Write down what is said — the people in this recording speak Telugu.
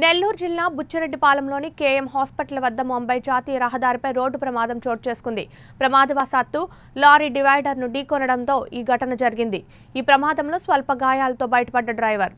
నెల్లూరు జిల్లా బుచ్చిరెడ్డిపాలెంలోని కేఎం హాస్పిటల్ వద్ద ముంబై జాతీయ రహదారిపై రోడ్డు ప్రమాదం చోటు చేసుకుంది. ప్రమాదవశాత్తు లారీ డివైడర్ను ఢీకొనడంతో ఈ ఘటన జరిగింది. ఈ ప్రమాదంలో స్వల్ప గాయాలతో బయటపడ్డ డ్రైవర్